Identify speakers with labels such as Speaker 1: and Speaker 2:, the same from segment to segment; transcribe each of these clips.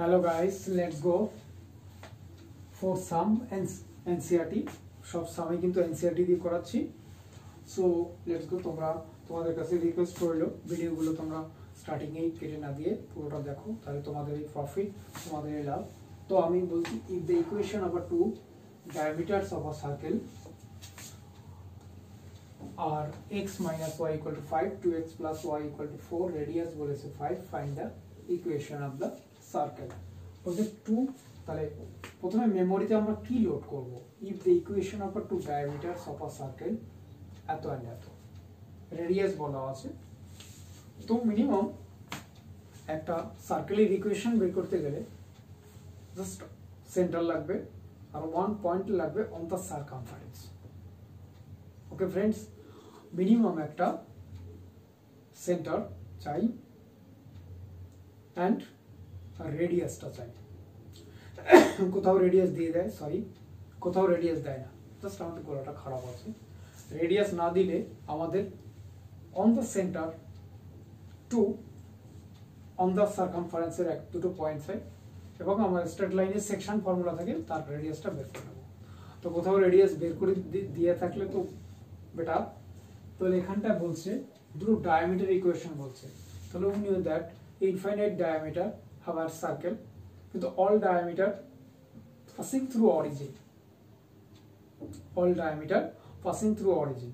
Speaker 1: hello, guys. Let's go for some NCRT সব সামে কিন্তু NCERT দিয়ে করাচ্ছি। সো লেটস গো তোমরা তোমাদের কাছে রিকোয়েস্ট করল ভিডিওগুলো তোমরা স্টার্টিংয়েই কেটে না দিয়ে পুরোটা দেখো, তাহলে তোমাদের এই প্রফিট তোমাদের এই লাভ। তো আমি বলছি if the equation of two diameters of a circle are x minus y equal to 5 2x plus y equal to 4 radius বলেছে 5 find the equation of the circle বলছে 2 তাহলে প্রথমে মেমোরিতে আমরা কি লোড করব? If the equation of two diameters of a circle এত and এত। রেডিয়াস বলা আছে। তো মিনিমাম একটা সার্কেলের ইকুয়েশন বের করতে গেলে জাস্ট সেন্টার লাগবে আর ওয়ান পয়েন্ট লাগবে on the circumference okay friends minimum একটা সেন্টার চাই। অ্যান্ড রেডিয়াসটা চাই। কোথাও রেডিয়াস দিয়ে দেয় সরি কোথাও রেডিয়াস দেয় না। জাস্ট আমাদের গলাটা খারাপ আছে। রেডিয়াস না দিলে আমাদের on the center two on the সার্কামফারেন্সের এক, দুটো পয়েন্ট চাই এবং আমার স্ট্রেট লাইনের সেকশন ফর্মুলা থাকে, তার রেডিয়াসটা বের করে নেব। তো কোথাও রেডিয়াস বের করে দিয়ে থাকলে তো বেটার তাহলে এখানটা বলছে, দুটো ডায়ামিটার ইকুয়েশন বলছে। তাহলে we knew that infinite diameter R circle কিন্তু all diameter passing through origin all diameter passing through origin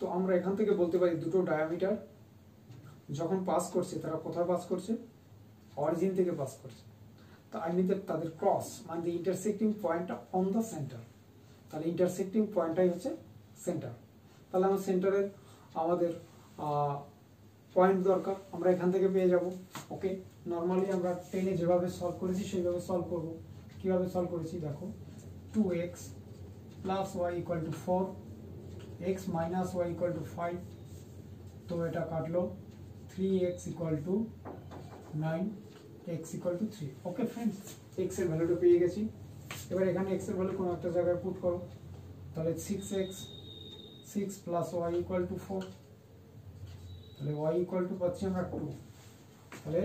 Speaker 1: তো আমরা এখান থেকে বলতে পারি দুটো ডায়ামিটার যখন পাস করছে, তারা কোথায় পাস করছে? অরিজিন থেকে পাস করছে। তা আই মিন তাদের ক্রস মানে দ্য ইন্টারসেক্টিং পয়েন্টটা অন দ্য সেন্টার তাহলে ইন্টারসেক্টিং পয়েন্টটাই হচ্ছে সেন্টার তাহলে আমার সেন্টারের আমাদের পয়েন্ট দরকার, আমরা এখান থেকে পেয়ে যাব। ওকে নর্মালি আমরা টেনে যেভাবে সলভ করেছি, সেইভাবে সলভ করব। কীভাবে সলভ করেছি? দেখো two x plus y equal to four x minus y equal to five তো এটা কাটলো। Three x equal to nine x equal to three okay friends এক্সের ভ্যালুটা পেয়ে গেছি। এবার এখানে এক্সের ভ্যালু কোনো একটা জায়গায় পুট করো। তাহলে six x six plus y equal to four তাহলে ওয়াই ইকুয়াল টু পাচ্ছি আমরা টু তাহলে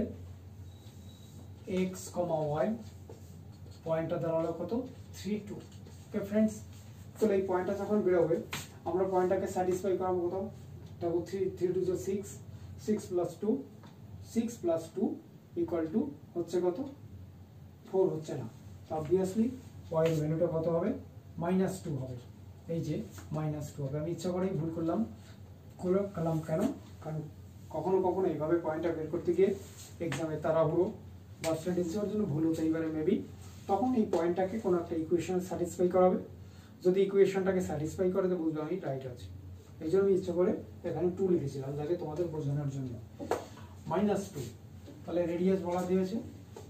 Speaker 1: এক্স কমা ওয়াই পয়েন্টটা দাঁড়াল কত? থ্রি টু ওকে ফ্রেন্ডস তাহলে এই পয়েন্টটা যখন বেরোবে, আমরা পয়েন্টটাকে স্যাটিসফাই করাবো কোথাও দেখো three three two Joe six six plus two six plus two equal to হচ্ছে কত? ফোর হচ্ছে না। তো অবভিয়াসলি ওয়াই এর ভ্যালুটা কত হবে? মাইনাস টু হবে। এই যে মাইনাস টু হবে। আমি ইচ্ছা করেই ভুল করলাম। করলাম কেন? কারণ কখনো কখনো এইভাবে পয়েন্টটা বের করতে গিয়ে এক্সামে তাড়াহুড়ো বা স্ট্র্যাটেজির জন্য ভুল হতেই পারে মেবি তখন এই পয়েন্টটাকে কোনো একটা ইকুয়েশন স্যাটিসফাই করাবে। যদি ইকুয়েশনটাকে স্যাটিসফাই করে, তো বুঝবে আমি রাইট আছি। এই জন্য আমি ইচ্ছা করে এখানে টু লিখেছিলাম, যাতে তোমাদের বোঝানোর জন্য। মাইনাস টু তাহলে রেডিয়াস বলা দিয়েছে।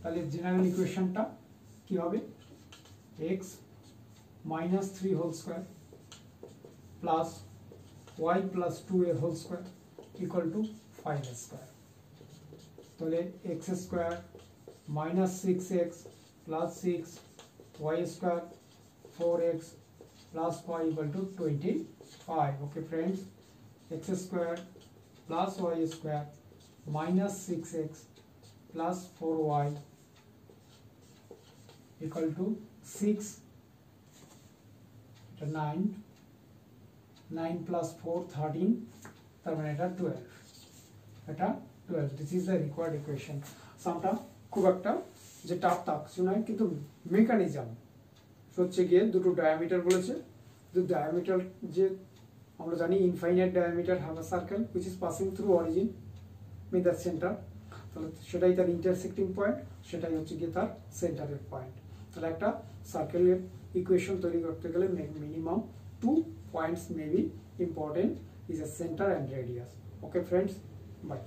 Speaker 1: তাহলে জেনারেল ইকুয়েশনটা কি হবে? X minus three whole square plus y plus two a whole square equal to five square তাহলে x square minus six x plus six y square four x plus five equal to twenty five okay friends x square plus y square minus 6x plus 4y equal to 6 এটা 9 9 plus 4 13 তার মানে এটা 12 এটা 12 this is the required equation সামটা খুব একটা যে tough tough শোনায় কিন্তু মেকানিজম হচ্ছে গিয়ে দুটো ডায়ামিটার বলেছে। দুটো ডায়ামিটার যে আমরা জানি infinite diameter have a circle which is passing through origin with the center তাহলে সেটাই তার ইন্টারসেক্টিং পয়েন্ট সেটাই হচ্ছে গিয়ে তার সেন্টারের পয়েন্ট তাহলে একটা সার্কেলের ইকুয়েশন তৈরি করতে গেলে minimum two points may be important is a center and radius. Okay friends bye.